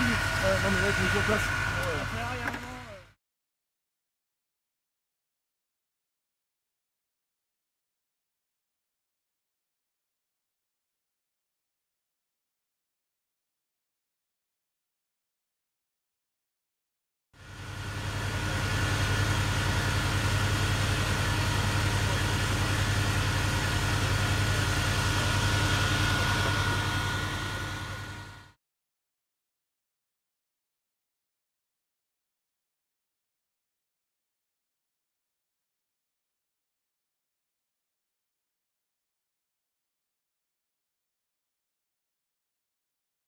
Euh, non mais là, je me sur place.